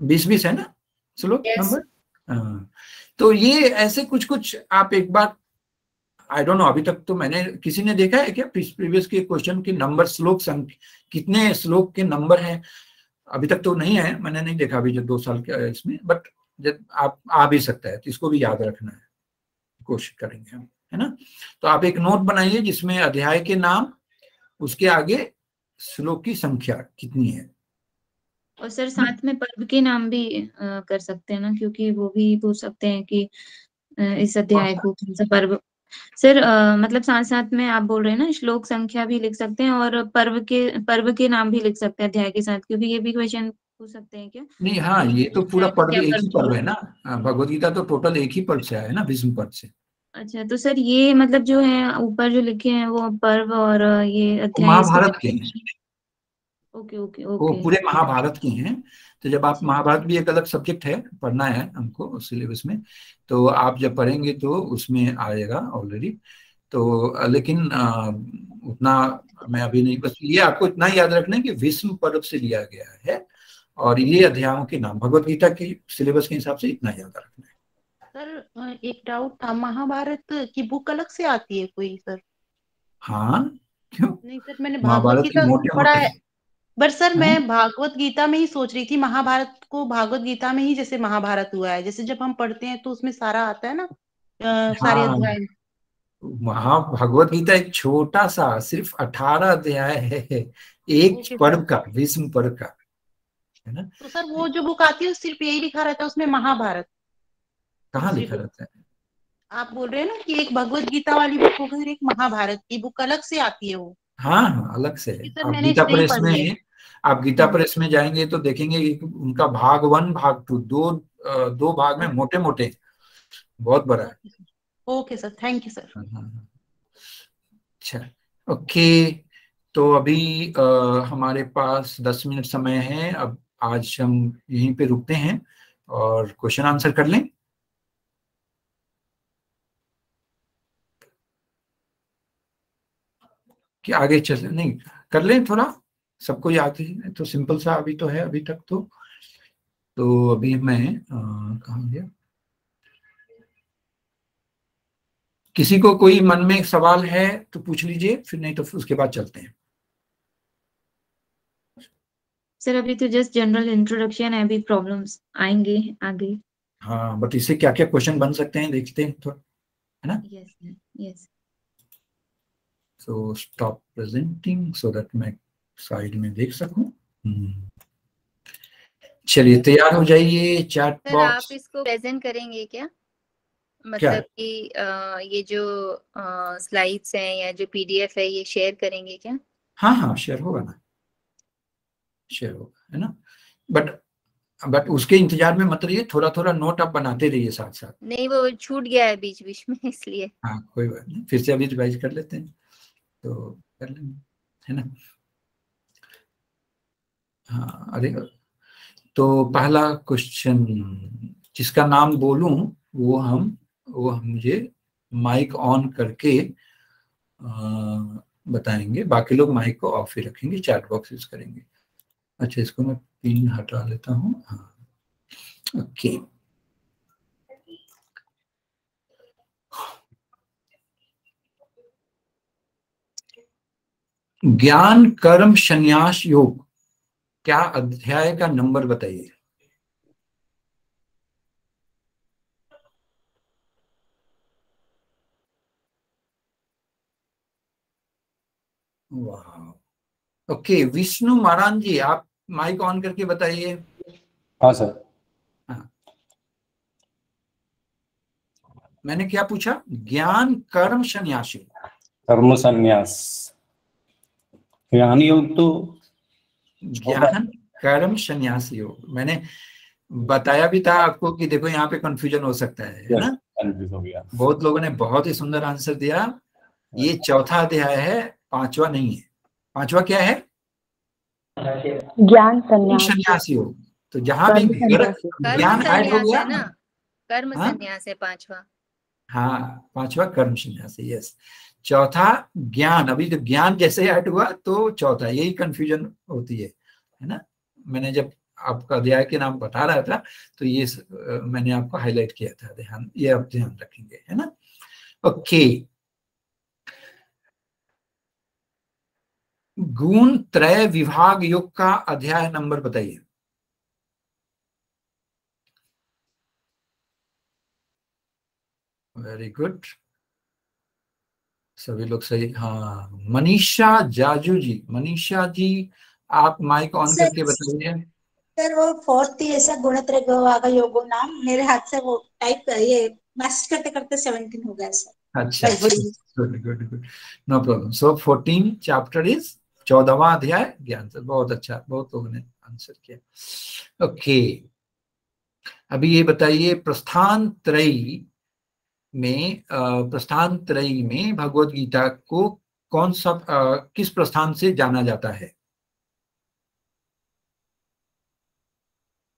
बीस बीस है ना? Yes. नंबर हाँ। तो ये ऐसे कुछ कुछ आप एक बार आई डोंट नो अभी तक तो मैंने किसी ने देखा है क्या? प्रीवियस के क्वेश्चन के नंबर श्लोक संख्या कितने श्लोक के नंबर हैं? अभी तक तो नहीं है मैंने नहीं देखा अभी जो दो साल के इसमें बट जब आप आ भी सकता है तो इसको भी याद रखना है। कोशिश करेंगे हम है ना? तो आप एक नोट बनाइए जिसमें अध्याय के नाम उसके आगे श्लोक की संख्या कितनी है। और सर साथ में पर्व के नाम भी अ, कर सकते हैं ना क्योंकि वो भी पूछ सकते हैं कि इस अध्याय को कौन सा पर्व सर अ, मतलब साथ साथ में आप बोल रहे हैं ना श्लोक संख्या भी लिख सकते हैं और पर्व के पर्व के नाम भी लिख सकते हैं अध्याय के साथ क्योंकि ये भी क्वेश्चन पूछ सकते हैं क्या? नहीं हाँ ये तो पूरा पर्व एक ही पर्व है? ना? हाँ, भगवत गीता तो टोटल एक ही पर्व से है ना विष्णु पर्व से। अच्छा तो सर ये मतलब जो है ऊपर जो लिखे हैं वो पर्व और ये महाभारत के हैं। ओके ओके वो ओके। पूरे महाभारत के हैं। तो जब आप महाभारत भी एक अलग सब्जेक्ट है पढ़ना है हमको सिलेबस में तो आप जब पढ़ेंगे तो उसमें आएगा ऑलरेडी तो लेकिन अ, उतना मैं अभी नहीं बस ये आपको इतना याद रखना है कि विष्णु पर्व से लिया गया है और ये अध्यायों के नाम भगवत गीता के सिलेबस के हिसाब से इतना याद रखना है। सर एक डाउट था महाभारत की बुक अलग से आती है कोई सर? हाँ क्यों? नहीं सर मैंने महाभारत के मोटे पढ़ा है। बट सर हाँ? मैं भागवत गीता में ही सोच रही थी महाभारत को भागवत गीता में ही जैसे महाभारत हुआ है जैसे जब हम पढ़ते हैं तो उसमें सारा आता है ना सारे हाँ। अध्याय। वहाँ भगवत गीता एक छोटा सा सिर्फ़ अठारह अध्याय है एक पर्व का विष्णु पर्व का है ना? तो सर वो जो बुक आती है सिर्फ़ यही लिखा रहता है उसमें महाभारत। कहाँ लिखा रहता है? आप बोल रहे हैं ना कि एक भगवत गीता वाली बुक होगी और एक महाभारत की बुक अलग से आती है वो। हाँ हाँ अलग से है। आप गीता प्रेस में आप गीता हम्म, प्रेस में जाएँगे तो देखेंगे उनका भाग वन भाग टू दो दो भाग में मोटे मोटे बहुत बड़ा है। Okay sir thank you sir. हाँ, हाँ, हाँ। अच्छा ओके। तो अभी अ, हमारे पास दस मिनट समय है। अब आज हम यहीं पे रुकते हैं और क्वेश्चन आंसर कर लें। कि आगे चल नहीं कर लें थोड़ा। सबको याद है तो सिंपल सा अभी तो है अभी तक तो। तो अभी मैं कहाँ गया? किसी को कोई मन में सवाल है तो पूछ लीजिए फिर नहीं तो फिर उसके बाद चलते हैं। सर अभी तो जस्ट जनरल इंट्रोडक्शन है अभी प्रॉब्लम्स आएँगे आगे। हाँ बट इससे क्या क्या क्वेश्चन बन सकते हैं देखते हैं थोड़ा है ना? Yes yes so stop presenting so that मैं साइड में देख सकूँ। चलिए तैयार हो जाइए चैट सर आप इसको प्रेजेंट करेंगे क्या? क्या मतलब कि ये जो स्लाइड्स हैं या जो पीडीएफ है ये शेयर करेंगे क्या? हाँ हाँ शेयर होगा ना। शेयर होगा है ना? बट बट उसके इंतज़ार में मत रहिए थोड़ा थोड़ा नोट आप बनाते रहिए साथ साथ नहीं वो छूट गया है बीच बीच में इसलिए। हाँ कोई बात नहीं फिर से अभी रिवाइज कर लेते हैं। तो कर लेंगे है ना? हाँ अरे तो पहला क्वेश्चन जिसका नाम बोलूँ वो हम वो हम मुझे माइक ऑन करके आ, बताएँगे। बाकी लोग माइक को ऑफ़ ही रखेंगे चैट बॉक्स यूज़ करेंगे। अच्छा इसको मैं पिन हटा लेता हूँ। हाँ। ओके ज्ञान कर्म संन्यास योग। क्या अध्याय का नंबर बताइए? वाह। ओके विष्णु महाराज जी आप माइक ऑन करके बताइए। हाँ सर। हाँ। मैंने क्या पूछा? ज्ञान कर्म संन्यासी। कर्म संन्यास। ज्ञान योग तो ज्ञान कर्म संन्यास योग मैंने बताया भी था आपको कि देखो यहाँ पे कंफ्यूजन हो सकता है है ना? हो गया। बहुत लोगों ने बहुत ही सुंदर आंसर दिया। ये चौथा अध्याय है पांचवा नहीं है। पांचवा क्या है? ज्ञान संन्यास। संन्यास योग तो जहाँ भी ज्ञान ऐड हो गया। कर्म हाँ? संन्यास है पांचवा। हाँ पांचवा कर्म संन्यास है यस चौथा ज्ञान। अभी तो ज्ञान जैसे ऐड हुआ तो चौथा, यही कंफ्यूजन होती है है ना? मैंने जब आपका अध्याय के नाम बता रहा था तो ये मैंने आपको हाईलाइट किया था, ध्यान, ये आप ध्यान रखेंगे, है ना? ओके गुण त्रय विभाग योग का अध्याय नंबर बताइए। वेरी गुड सभी लोग सही हाँ। मनीषा जाजू जी मनीषा जी आप माइक ऑन करके बताइए। सर वो फोर्थ ऐसा गुणत्रय गवाग योगो नाम। मेरे हाथ से वो टाइप ये मैसेज करते करते सेवनटीन हो गया सर। अच्छा good good good no problem so fourteen chapter is चौदहवा अध्याय ज्ञान से बहुत अच्छा बहुत लोगों ने आंसर किया। ओके अभी ये बताइए प्रस्थान त्रयी में प्रस्थान त्रयी में भगवत गीता को कौन सा किस प्रस्थान से जाना जाता है?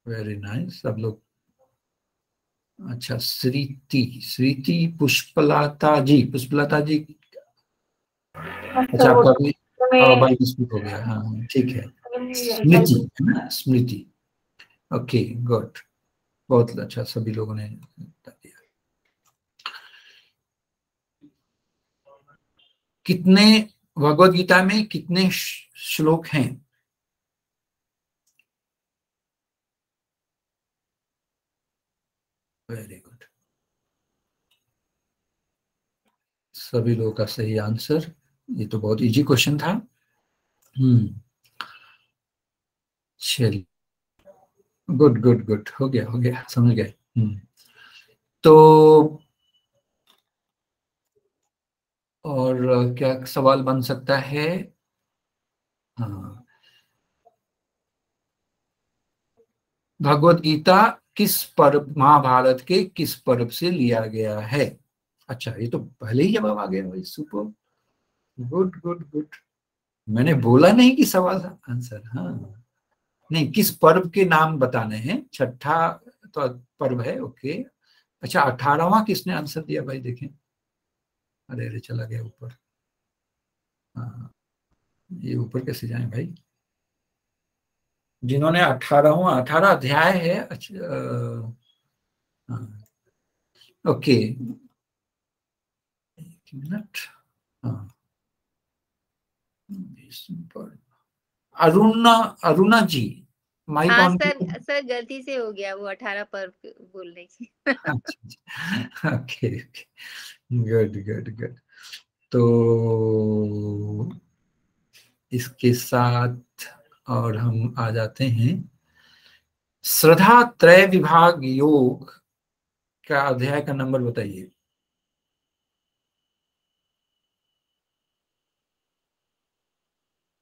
वेरी नाइस सब लोग अच्छा श्रीति श्रीति पुष्पलता जी पुष्पलता जी। अच्छा आपका भी बाई मिस्टेक हो गया। हाँ हाँ, ठीक है। स्मृति है ना? स्मृति। ओके गुड बहुत अच्छा सभी लोगों ने बता दिया कितने भगवत गीता में कितने श्लोक हैं? वेरी गुड सभी लोगों का सही आंसर ये तो बहुत इजी क्वेश्चन था। हम्म। चलिए। गुड गुड गुड हो गया हो गया, समझ गए। हम्म। तो और क्या सवाल बन सकता है? हाँ भगवत गीता किस पर्व, महाभारत के किस पर्व से लिया गया है? अच्छा ये तो पहले ही जवाब आ गया भाई, सुपर। Good good good. मैंने बोला नहीं कि सवाल आंसर हाँ। नहीं, किस पर्व के नाम बताने हैं? छठा तो पर्व है, ओके। अच्छा अठारहवा किसने आंसर दिया भाई, देखें। अरे अरे चला गया ऊपर। हाँ ये ऊपर कैसे जाए भाई? जिन्होंने अठारहवा अठारह अध्याय है अच्छा ओके। एक मिनट। हाँ। अरुणा अरुणा जी माइक हाँ ऑन सर सर गलती से हो गया वो अठारह पर्व बोल रही थी ओके। गुड गुड गुड तो इसके साथ और हम आ जाते हैं। श्रद्धा त्रय विभाग योग का अध्याय का नंबर बताइए।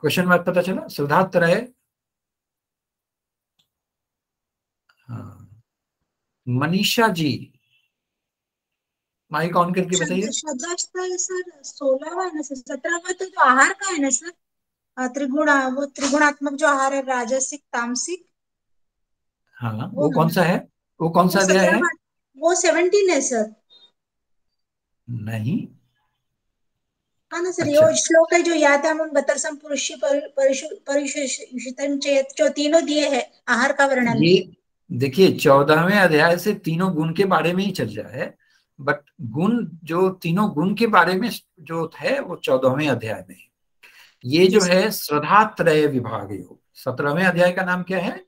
क्वेश्चन मार्क पता चला? श्रद्धा त्रय। हाँ। मनीषा जी माइक ऑन करके बताइए? श्रद्धास्थल सर सोलहवा है ना सर सत्रहवा तो जो आहार का है ना सर त्रिगुण वो त्रिगुणात्मक जो आहार है राजसिक तामसिक हाँ वो वो कौन सा है? वो कौन सा है? वो सेवनटीन है सर। नहीं। हाँ ना सर अच्छा। ये श्लोक है जो यातामुन बतरसम पुरुष परिशुषितम चेत जो तीनों दिए है आहार का वर्णन। ये देखिए चौदहवें अध्याय से तीनों गुण के बारे में ही चर्चा है। बट गुण जो तीनों गुण के बारे में जो है वो चौदहवें अध्याय में है। ये जो है श्रद्धा त्रय विभाग योग। सत्रहवें अध्याय का नाम क्या है?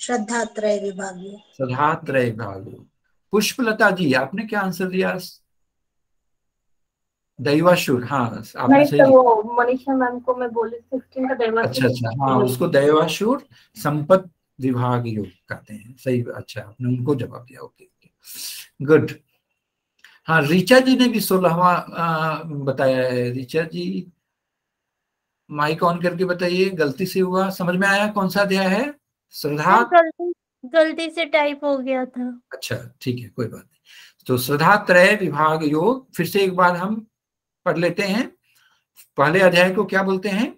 श्रद्धा त्रय विभागीय श्रद्धा त्रय विभाग योग। पुष्पलता जी आपने क्या आंसर दिया? दैवाशुर हाँ आपने सही सर मनीषा मैम को मैं बोली सिक्सटीन का दैवासुर अच्छा अच्छा हाँ उसको दैवाशुर संपत विभाग योग कहते हैं। सही अच्छा आपने उनको जवाब दिया ओके। गुड हाँ ऋचा जी ने भी सोलहवा बताया है। ऋचा जी माइक ऑन करके बताइए गलती से हुआ। समझ में आया कौन सा अध्याय है? श्रद्धा? गलती गलती से टाइप हो गया था। अच्छा ठीक है कोई बात नहीं। तो श्रद्धा त्रय विभाग योग फिर से एक बार हम पढ़ लेते हैं। पहले अध्याय को क्या बोलते हैं?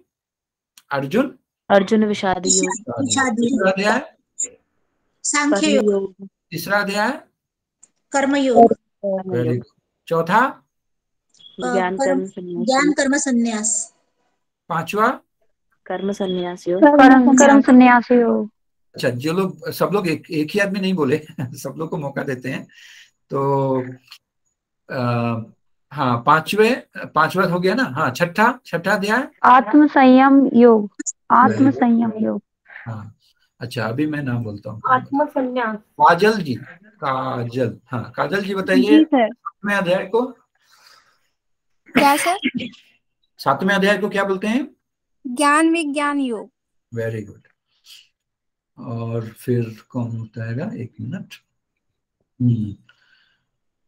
अर्जुन? अर्जुन विषाद योग। दूसरा अध्याय। तीसरा अध्याय? कर्म योग वेरी गुड चौथा? ज्ञान कर्म- संन्यास। ज्ञान कर्म संन्यास। पांचवा? कर्म संन्यास योग कर्म कर्म संन्यास। योग अच्छा जो लोग सब लोग एक एक ही आदमी नहीं बोले सब लोग को मौका देते हैं। तो आ, हाँ पांचवे पांचवा हो गया ना? हाँ छठा छठा अध्याय? आत्म संयम योग आत्म संयम योग। हाँ। अच्छा अभी मैं नाम बोलता हूँ। आत्म संन्यास काजल जी। काजल हाँ काजल जी बताइए। सातवें अध्याय को। क्या सर? सातवें अध्याय को क्या बोलते हैं? ज्ञान विज्ञान योग। वेरी गुड और फिर कौन बताएगा? एक मिनट। हम्म,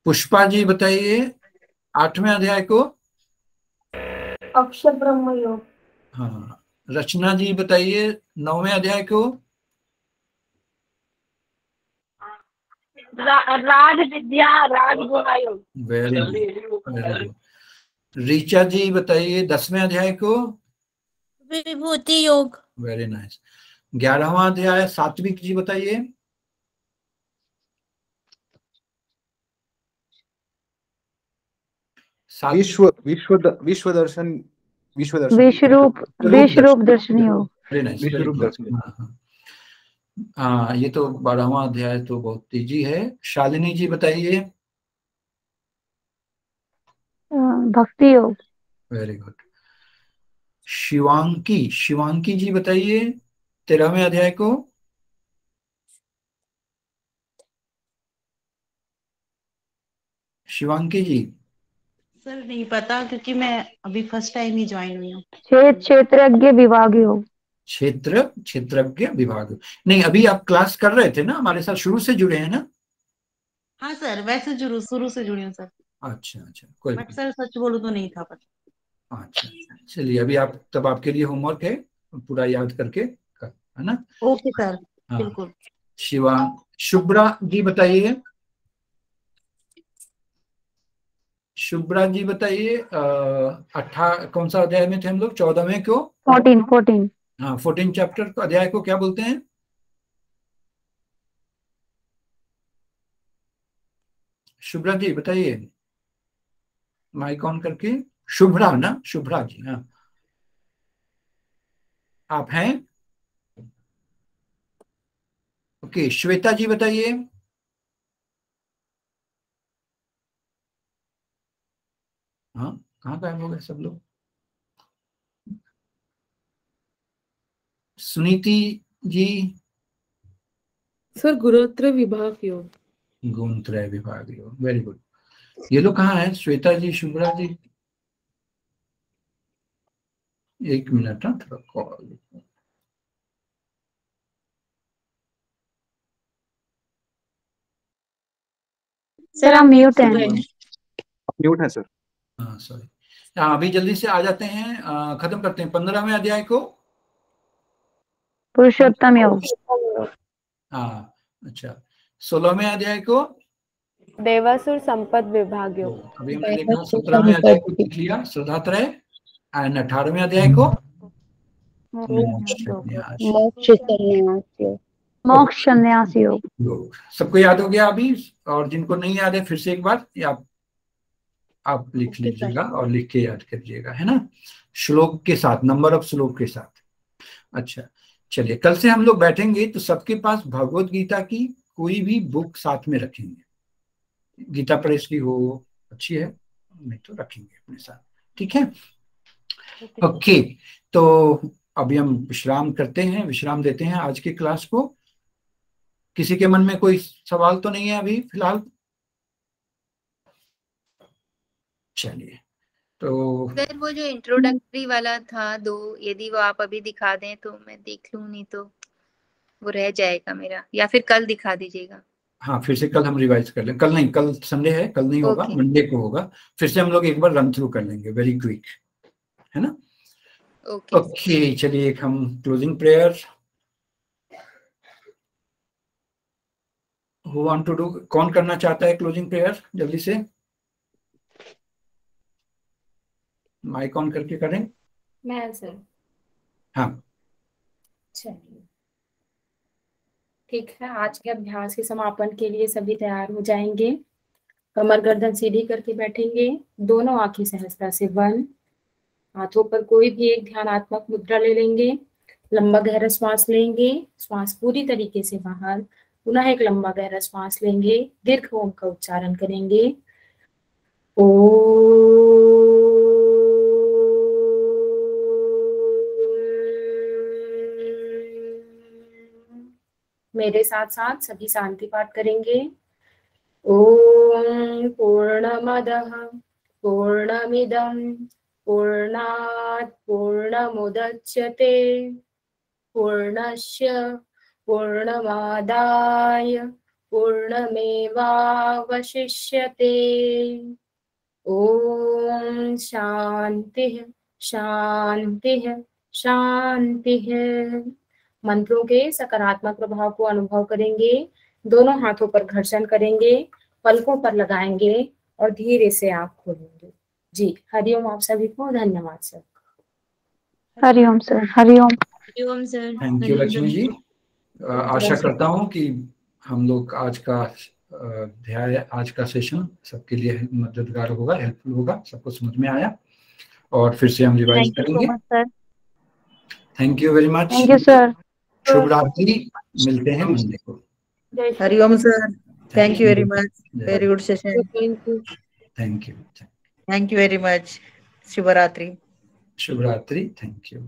पुष्पा जी बताइए आठवें अध्याय को। अक्षर ब्रह्म योग। हाँ। रचना जी बताइए नौवें अध्याय को। रा, राज विद्या गुड ऋचा जी बताइए दसवें अध्याय को? विभूति योग। वेरी नाइस ग्यारहवा अध्याय सात्विक जी बताइए। विश्व विश्व विश्व दर्शन विश्व दर्शन विश्वरूप विश्वरूप दर्शन योग विश्व वेरी रूप दर्शन। हाँ ये तो बारहवा अध्याय तो बहुत तेज़ी है। शालिनी जी बताइए। भक्ति योग। वेरी गुड शिवांकी शिवांकी जी बताइए तेरहवें अध्याय को। शिवांकी जी। सर नहीं पता क्योंकि मैं अभी फ़र्स्ट टाइम ही ज्वाइन हुई हूँ। क्षेत्र क्षेत्रज्ञ विभाग योग। क्षेत्र क्षेत्रज्ञ विभाग। नहीं अभी आप क्लास कर रहे थे ना हमारे साथ शुरू से जुड़े हैं ना? हाँ सर वैसे शुरू शुरू से जुड़ी हूँ सर। अच्छा अच्छा कोई बट सर सच बोलूँ तो नहीं था पता। अच्छा चलिए अभी आप तब आपके लिए होमवर्क है पूरा याद करके कर है ना? ओके सर हाँ। बिल्कुल। शिवा शुभ्रा जी बताइए। शुभ्रा जी बताइए अट्ठा कौन सा अध्याय में थे हम लोग? चौदहवें को फोर्टीन फोर्टीन। हाँ फोर्टीन चैप्टर को, अध्याय को क्या बोलते हैं? शुभ्रा जी, बताइए। माइक ऑन करके। शुभ्रा ना? शुभ्रा जी हाँ। आप हैं? ओके, श्वेता जी बताइए। हाँ कहाँ गायब हो गए सब लोग? सुनीति जी? सर गुणोत्तर विभाग योग गुणत्रय विभाग योग वेरी गुड ये लोग कहाँ है? श्वेता जी शुभ्रा जी? एक मिनट हाँ थोड़ा कॉल सर हम म्यूट हैं। म्यूट है सर हाँ सॉरी हाँ अभी जल्दी से आ जाते हैं। खत्म करते हैं। पंद्रहवें अध्याय को पुरुषोत्तम योग हाँ अच्छा सोलहवें अध्याय को देवासुर संपद विभाग योग अभी हमने देखा सत्रहवें अध्याय को देख लिया श्रद्धात्रय एंड अठारहवें अध्याय को मोक्ष संन्यास योग सबको याद हो गया अभी और जिनको नहीं याद है फिर से एक बार ये आप आप लिख लीजिएगा और लिख के याद करिएगा है ना श्लोक के साथ नंबर ऑफ़ श्लोक के साथ अच्छा चलिए कल से हम लोग बैठेंगे तो सबके पास भगवत गीता की कोई भी बुक साथ में रखेंगे। गीता प्रेस की हो अच्छी है नहीं तो रखेंगे अपने साथ। ठीक है? ओके। okay, तो अभी हम विश्राम करते हैं विश्राम देते हैं आज के क्लास को। किसी के मन में कोई सवाल तो नहीं है अभी फ़िलहाल? चलिए। तो सर वो जो इंट्रोडक्टरी वाला था दो यदि वो आप अभी दिखा दें तो मैं देख लूँ नहीं तो वो रह जाएगा मेरा या फिर कल दिखा दीजिएगा। हाँ फिर से कल हम रिवाइज कर लें। कल नहीं कल संडे है कल नहीं होगा. मंडे को होगा। फिर से हम लोग एक बार रन थ्रू कर लेंगे वेरी क्विक है ना? ओके ओके चलिए एक हम closing prayer who want to do कौन करना चाहता है क्लोजिंग प्रेयर जल्दी से। माइक ऑन करके करें। मैं सर। हाँ। चलिए। ठीक है आज के अभ्यास के समापन के लिए सभी तैयार हो जाएँगे। कमर गर्दन सीधी करके बैठेंगे। दोनों आँखें सहजता से बंद। हाथों पर कोई भी एक ध्यानात्मक मुद्रा ले लेंगे। लंबा गहरा श्वास लेंगे। श्वास पूरी तरीके से बाहर। पुनः एक लंबा गहरा श्वास लेंगे। दीर्घ ओम का उच्चारण करेंगे। मेरे साथ साथ सभी शांति पाठ करेंगे। ओम पूर्णमदः पूर्णमिदं पूर्णात् पूर्णमुदच्यते पूर्णस्य पूर्णमादाय पूर्णमेवावशिष्यते। ॐ शान्तिः शान्तिः शान्तिः। मंत्रों के सकारात्मक प्रभाव को अनुभव करेंगे दोनों हाथों पर घर्षण करेंगे पलकों पर लगाएँगे और धीरे से आप खोलेंगे। जी हरिओम आप सभी को धन्यवाद सर। हरिओम सर हरिओम Hariom sir. Thank you Lakshmi ji. आशा करता हूँ कि हम लोग आज का अध्याय आज का सेशन सबके लिए मददगार होगा हेल्पफुल होगा सबको समझ में आया। और फिर से हम रिवाइज करेंगे। Thank you very much thank you sir शुभ रात्रि मिलते हैं मंडे को। Hariom sir thank you very much very good session thank you thank you thank you very much शुभ रात्रि शुभ रात्रि थैंक यू